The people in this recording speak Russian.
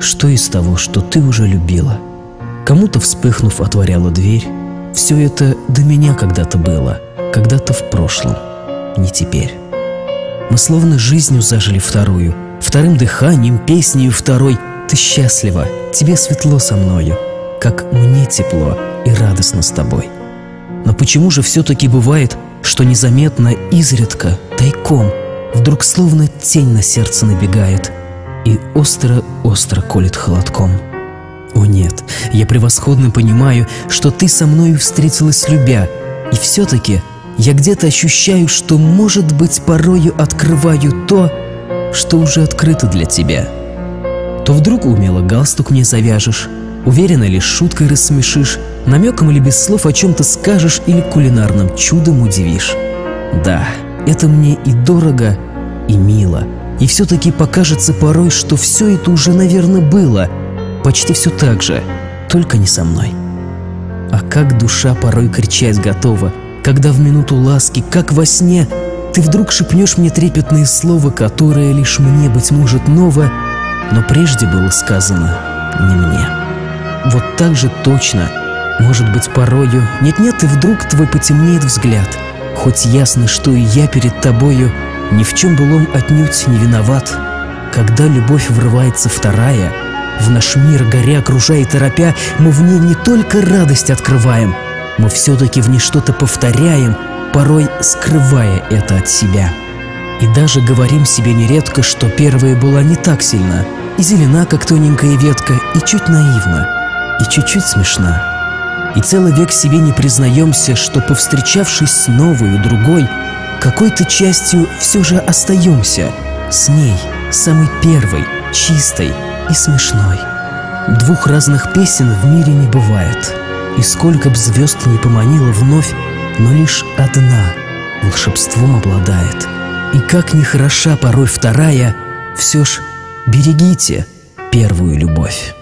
что из того, что ты уже любила? Кому-то, вспыхнув, отворяла дверь. Все это до меня когда-то было, когда-то в прошлом, не теперь. Мы словно жизнью зажили вторую, вторым дыханием, песнею второй. Ты счастлива, тебе светло со мною, как мне тепло и радостно с тобой. Но почему же все-таки бывает, что незаметно, изредка, тайком, вдруг словно тень на сердце набегает и остро-остро колет холодком? О нет, я превосходно понимаю, что ты со мною встретилась любя, и все-таки я где-то ощущаю, что, может быть, порою открываю то, что уже открыто для тебя. То вдруг умело галстук мне завяжешь, уверенно ли шуткой рассмешишь, намеком или без слов о чем-то скажешь или кулинарным чудом удивишь. Да, это мне и дорого, и мило, и все-таки покажется порой, что все это уже, наверное, было, почти все так же, только не со мной. А как душа порой кричать готова, когда в минуту ласки, как во сне, ты вдруг шепнешь мне трепетные слова, которое лишь мне, быть может, ново, но прежде было сказано не мне. Вот так же точно, может быть, порою, нет-нет, и вдруг твой потемнеет взгляд, хоть ясно, что и я перед тобою ни в чем былом отнюдь не виноват. Когда любовь врывается вторая, в наш мир горя окружая и торопя, мы в ней не только радость открываем, мы все-таки в ней что-то повторяем, порой скрывая это от себя. И даже говорим себе нередко, что первая была не так сильна, и зелена, как тоненькая ветка, и чуть наивна, и чуть-чуть смешна. И целый век себе не признаемся, что, повстречавшись с новой другой, какой-то частью все же остаемся с ней, самой первой, чистой и смешной. Двух разных песен в мире не бывает, и сколько б звезд не поманила вновь, но лишь одна волшебством обладает. И как ни хороша порой вторая, все ж берегите первую любовь.